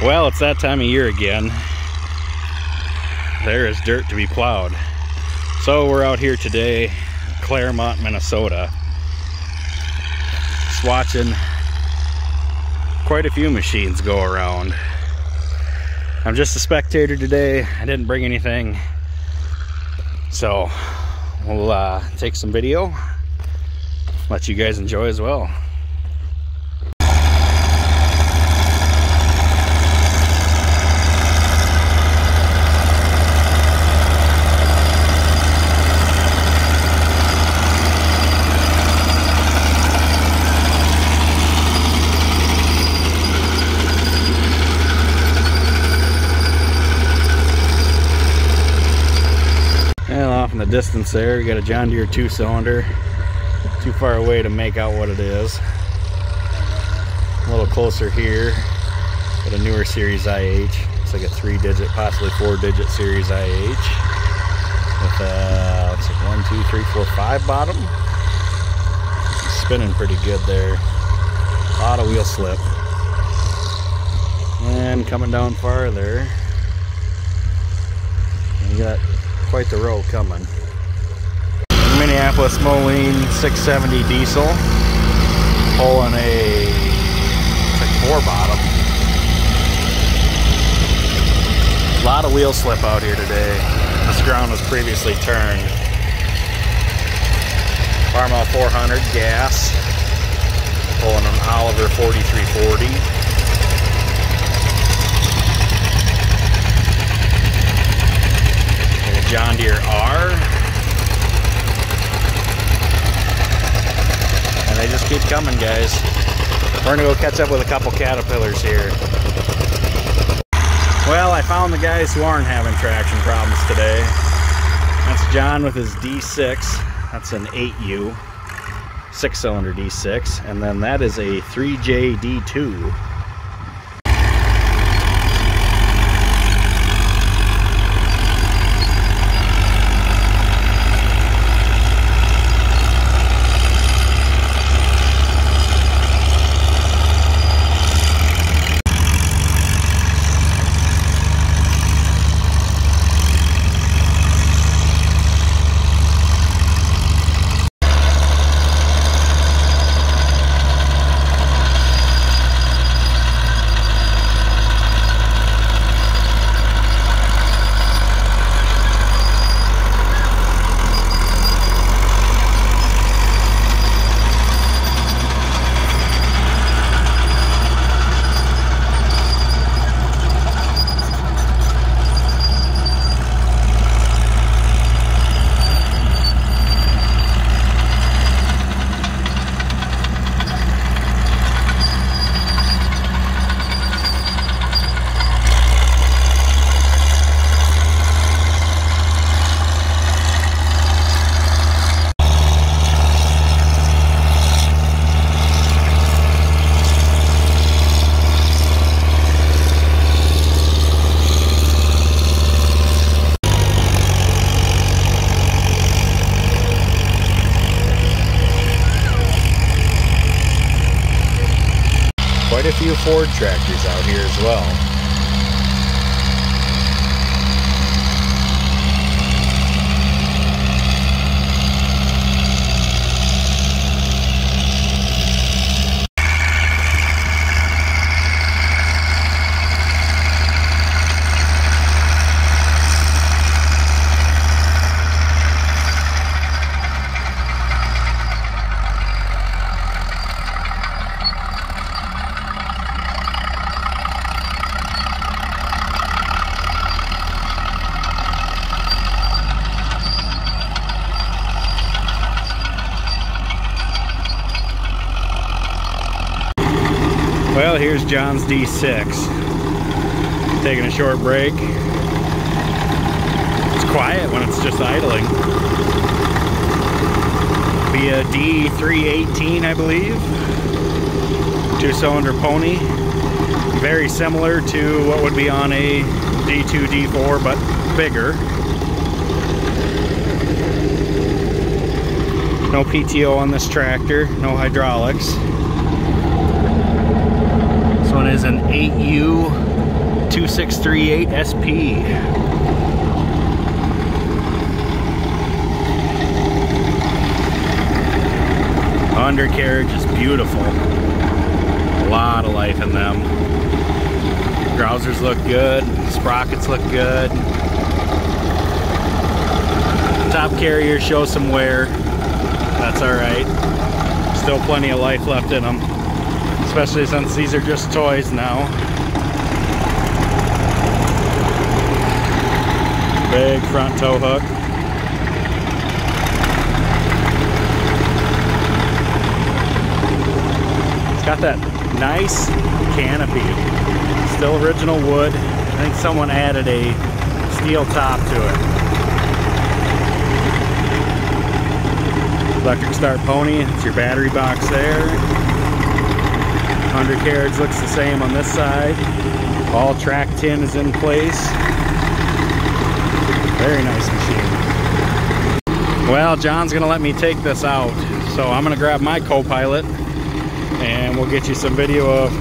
Well, it's that time of year again. There is dirt to be plowed. So we're out here today, Claremont, Minnesota. Just watching quite a few machines go around. I'm just a spectator today. I didn't bring anything. So we'll uh, take some video, let you guys enjoy as well. Distance there, we got a John Deere two cylinder. Too far away to make out what it is. A little closer here, got a newer series IH. It's like a three digit, possibly four digit series IH. With uh, looks like one, two, three, four, five bottom. Spinning pretty good there. A lot of wheel slip. And coming down farther, you got quite the row coming. Minneapolis Moline 670 diesel pulling a four bottom. A lot of wheel slip out here today. This ground was previously turned. Farmall 400 gas pulling an Oliver 4340. John Deere R. And they just keep coming, guys. We're gonna go catch up with a couple caterpillars here. Well, I found the guys who aren't having traction problems today. That's John with his D6. That's an 8U, six cylinder D6. And then that is a 3J D2. Ford tractors out here as well. Well, here's John's D6. Taking a short break. It's quiet when it's just idling. Be a D318, I believe. Two cylinder pony. Very similar to what would be on a D2, D4, but bigger. No PTO on this tractor, no hydraulics. Is an 8U 2638 SP. Undercarriage is beautiful. A lot of life in them. Grousers look good, sprockets look good. Top carrier shows some wear. That's alright. Still plenty of life left in them. Especially since these are just toys now. Big front tow hook. It's got that nice canopy. Still original wood. I think someone added a steel top to it. Electric start pony, it's your battery box there. Undercarriage looks the same on this side. All track tin is in place. Very nice machine. Well, John's gonna let me take this out. So I'm gonna grab my co-pilot and we'll get you some video of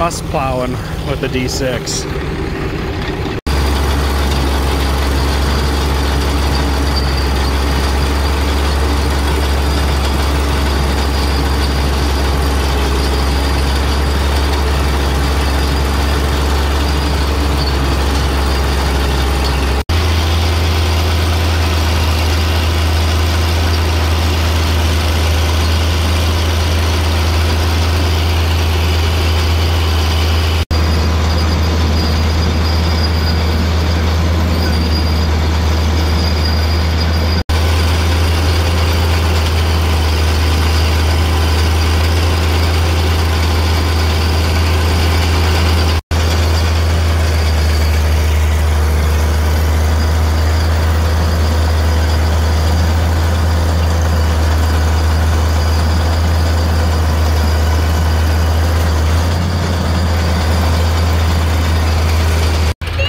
us plowing with the D6.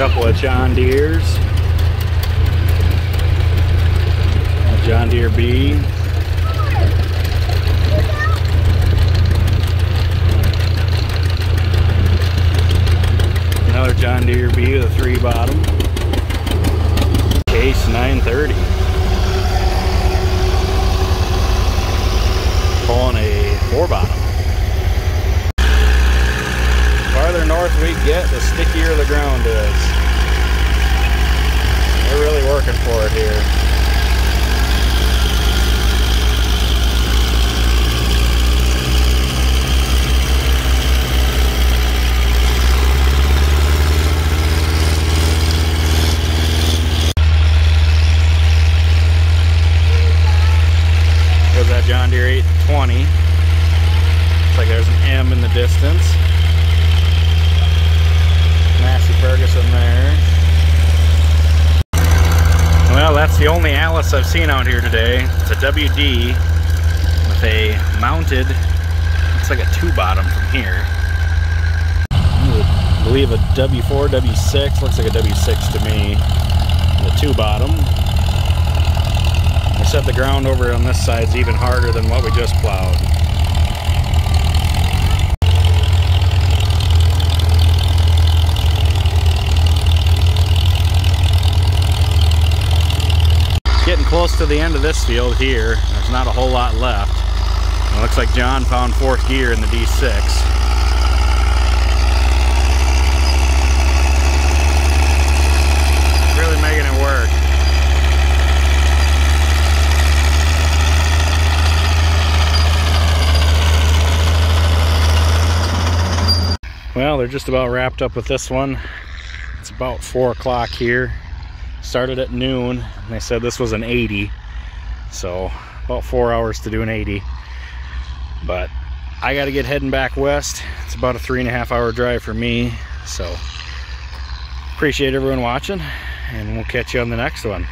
Couple of John Deere's. A John Deere B. Another John Deere B with a three bottom. Case 930. Pulling a four bottom. Farther north we get, the stickier the ground is. They're really working for it here. There's that John Deere 820. Looks like there's an M in the distance. There. Well, that's the only Allis I've seen out here today. It's a WD with a mounted, looks like a two bottom from here. I believe a W4, W6, looks like a W6 to me. The two bottom. I said the ground over on this side is even harder than what we just plowed. Getting close to the end of this field here. There's not a whole lot left. It looks like John found fourth gear in the D6. Really making it work. Well, they're just about wrapped up with this one. It's about four o'clock here started at noon and they said this was an 80 so about four hours to do an 80 but I got to get heading back west. It's about a three and a half hour drive for me so appreciate everyone watching and we'll catch you on the next one